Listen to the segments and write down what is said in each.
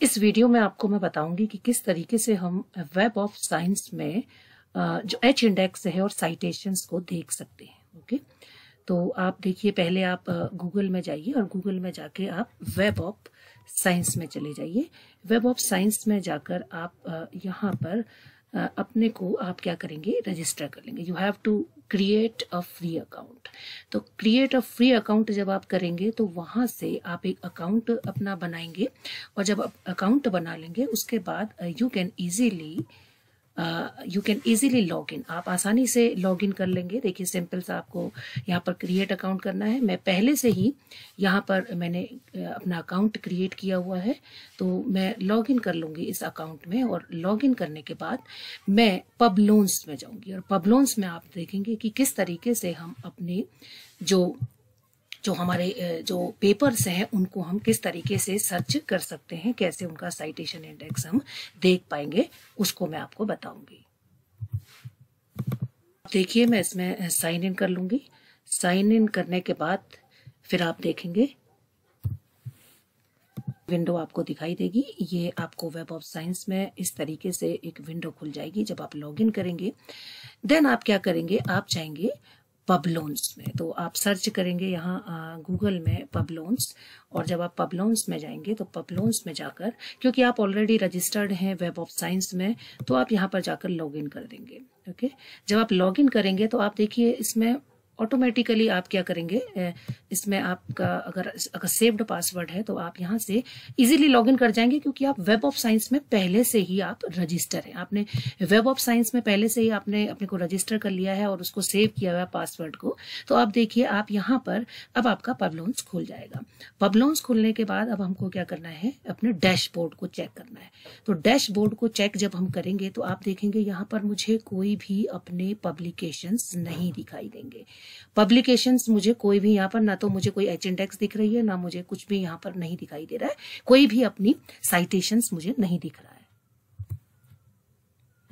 इस वीडियो में आपको मैं बताऊँगी कि किस तरीके से हम वेब ऑफ़ साइंस में जो एच इंडेक्स है और साइटेशंस को देख सकते हैं ओके तो आप देखिए, पहले आप गूगल में जाइए और गूगल में जाके आप वेब ऑफ़ साइंस में चले जाइए। वेब ऑफ़ साइंस में जाकर आप यहाँ पर अपने को आप क्या करेंगे? रजिस्टर कर लेंगे। You have to create a free account तो क्रिएट अ फ्री अकाउंट जब आप करेंगे तो वहाँ से आप एक अकाउंट अपना बनाएँगे और जब आप अकाउंट बना लेंगे, उसके बाद you can easily you can easily log in आप आसानी से लॉग इन कर लेंगे। देखिए सिंपल सा आपको यहाँ पर क्रिएट अकाउंट करना है। मैं पहले से ही यहाँ पर मैंने अपना अकाउंट क्रिएट किया हुआ है। तो मैं लॉग इन कर लूँगी इस अकाउंट में और लॉग इन करने के बाद मैं पब लोन्स में जाऊँगी। और पब लोन्स में आप देखेंगे कि किस तरीके से हम अपने जो जो हमारे जो पेपर्स हैं, उनको हम किस तरीके से सर्च कर सकते हैं, कैसे उनका साइटेशन इंडेक्स हम देख पाएँगे, उसको मैं आपको बताऊँगी। देखिए, मैं इसमें साइन इन कर लूँगी। साइन इन करने के बाद फिर आप देखेंगे। विंडो आपको दिखाई देगी। ये आपको वेब ऑफ़ साइंस में इस तरीके से एक विंडो खुल जाएगी जब आप लॉगिन करेंगे। देन आप क्या करेंगे? आप चाहेंगे पबलोन्स में। तो आप सर्च करेंगे यहाँ गूगल में पबलोन्स और जब आप पबलोन्स में जाएँगे तो पबलोन्स में जाकर, क्योंकि आप ऑलरेडी रजिस्टर्ड हैं वेब ऑफ़ साइंस में तो आप यहाँ पर जाकर लॉगिन कर देंगे ओके जब आप लॉगिन करेंगे तो आप देखिए इसमें ऑटोमेटिकली आप क्या करेंगे इसमें आपका अगर अगर सेव्ड पासवर्ड है तो आप यहाँ से इजीली लॉगिन कर जाएँगे क्योंकि आप वेब ऑफ़ साइंस में पहले से ही आप रजिस्टर हैं। आपने वेब ऑफ़ साइंस में पहले से ही आपने अपने को रजिस्टर कर लिया है और उसको सेव किया हुआ पासवर्ड को तो आप देखिए आप यहाँ पर अब आपका पबलोन्स खुल जाएगा। पबलोन्स खुलने के बाद अब हमको क्या करना है, अपने डैशबोर्ड को चेक करना है। तो डैशबोर्ड को चेक जब हम करेंगे तो आप देखेंगे यहाँ पर मुझे कोई भी अपने पब्लिकेशन नहीं दिखाई देंगे। पब्लिकेशंस मुझे कोई भी यहाँ पर, ना तो मुझे कोई एच इंडेक्स दिख रही है, ना मुझे कुछ भी यहाँ पर नहीं दिखाई दे रहा है। कोई भी अपनी साइटेशंस मुझे नहीं दिख रहा है।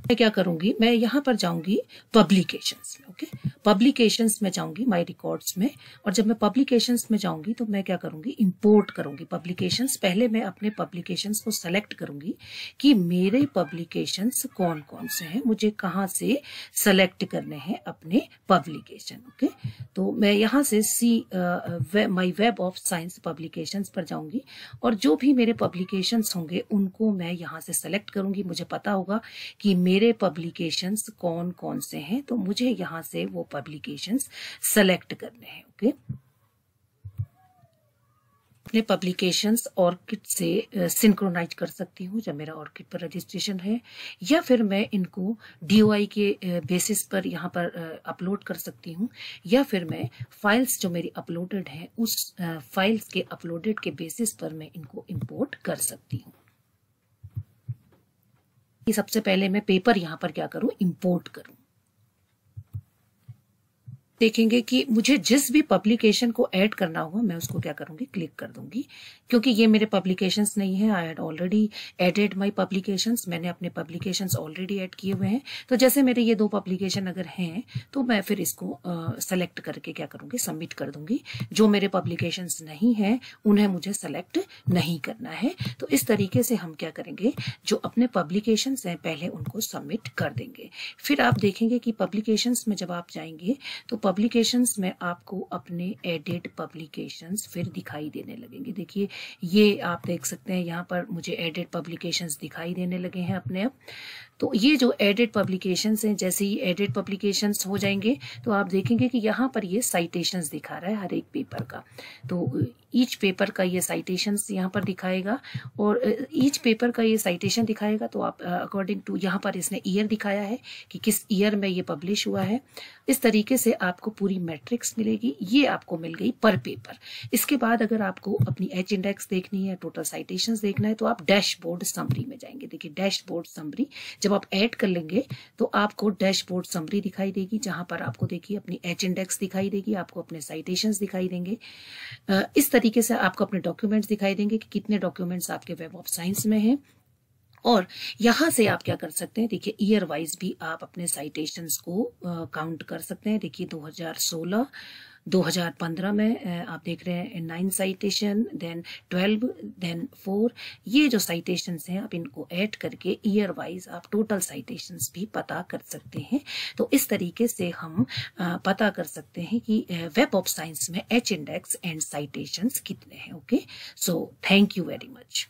मैं क्या करूँगी? मैं यहाँ पर जाऊँगी पब्लिकेशंस में ओके पब्लिकेशंस में जाऊँगी माय रिकॉर्ड्स में। और जब मैं पब्लिकेशंस में जाऊँगी तो मैं क्या करूँगी? इंपोर्ट करूँगी पब्लिकेशंस पहले मैं अपने पब्लिकेशंस को सेलेक्ट करूँगी कि मेरे पब्लिकेशंस कौन कौन से हैं, मुझे कहाँ से सेलेक्ट करने हैं अपने पब्लिकेशन ओके तो मैं यहाँ से see my Web of Science publications पर जाऊँगी। और जो भी मेरे पब्लिकेशंस होंगे, उनको मैं यहाँ से सेलेक्ट करूँगी। मुझे पता होगा कि मेरे पब्लिकेशंस कौन कौन से हैं तो मुझे यहाँ से वो पब्लिकेशंस सेलेक्ट करने हैं ओके अपने पब्लिकेशंस ऑर्किड से सिंक्रोनाइज कर सकती हूँ, जब मेरा ऑर्किड पर रजिस्ट्रेशन है, या फिर मैं इनको डीओआई के बेसिस पर यहाँ पर अपलोड कर सकती हूँ, या फिर मैं फाइल्स जो मेरी अपलोडेड हैं, उस फाइल्स के अपलोडेड के बेसिस पर मैं इनको इंपोर्ट कर सकती हूँ। सबसे पहले मैं पेपर यहाँ पर क्या करूँ? इंपोर्ट करूँ। देखेंगे कि मुझे जिस भी पब्लिकेशन को ऐड करना होगा मैं उसको क्या करूँगी? क्लिक कर दूँगी। क्योंकि ये मेरे पब्लिकेशंस नहीं है। I had already added my publications मैंने अपने पब्लिकेशंस ऑलरेडी ऐड किए हुए हैं। तो जैसे मेरे ये दो पब्लिकेशन अगर हैं तो मैं फिर इसको सेलेक्ट uh, करके क्या करूँगी? सबमिट कर दूँगी। जो मेरे पब्लिकेशंस नहीं है उन्हें मुझे सेलेक्ट नहीं करना है। तो इस तरीके से हम क्या करेंगे? जो अपने पब्लिकेशन हैं पहले उनको सबमिट कर देंगे। फिर आप देखेंगे कि पब्लिकेशंस में जब आप जाएँगे तो पब्लिकेशंस में आपको अपने एडेड पब्लिकेशंस फिर दिखाई देने लगेंगे। देखिए, ये आप देख सकते हैं, यहाँ पर मुझे एडेड पब्लिकेशंस दिखाई देने लगे हैं अपने अब तो ये जो एडिट पब्लिकेशंस हैं, जैसे ही एडिट पब्लिकेशंस हो जाएँगे तो आप देखेंगे कि यहाँ पर ये साइटेशंस दिखा रहा है हर एक पेपर का। तो ईच पेपर का ये साइटेशंस यहाँ पर दिखाएगा और ईच पेपर का ये साइटेशन दिखाएगा तो आप अकॉर्डिंग टू यहाँ पर इसने ईयर दिखाया है कि किस ईयर में ये पब्लिश हुआ है। इस तरीके से आपको पूरी मैट्रिक्स मिलेगी, ये आपको मिल गई पर पेपर। इसके बाद अगर आपको अपनी एच इंडेक्स देखनी है, टोटल साइटेशंस देखना है तो आप डैशबोर्ड समरी में जाएँगे। देखिए, डैशबोर्ड समरी जब आप ऐड कर लेंगे तो आपको डैशबोर्ड समरी दिखाई देगी, जहाँ पर आपको देखिए अपनी एच इंडेक्स दिखाई देगी, आपको अपने साइटेशन दिखाई देंगे। इस तरीके से आपको अपने डॉक्यूमेंट्स दिखाई देंगे कि कितने डॉक्यूमेंट्स आपके वेब ऑफ़ साइंस में हैं। और यहाँ से आप क्या कर सकते हैं देखिए ईयर वाइज भी आप अपने साइटेशंस को काउंट कर सकते हैं। देखिए 2016 2015 में आप देख रहे हैं नाइन साइटेशन देन 12 देन 4 ये जो साइटेशन हैं आप इनको ऐड करके ईयर वाइज आप टोटल साइटेशन भी पता कर सकते हैं। तो इस तरीके से हम पता कर सकते हैं कि वेब ऑफ़ साइंस में एच इंडेक्स एंड साइटेशन कितने हैं okay so thank you very much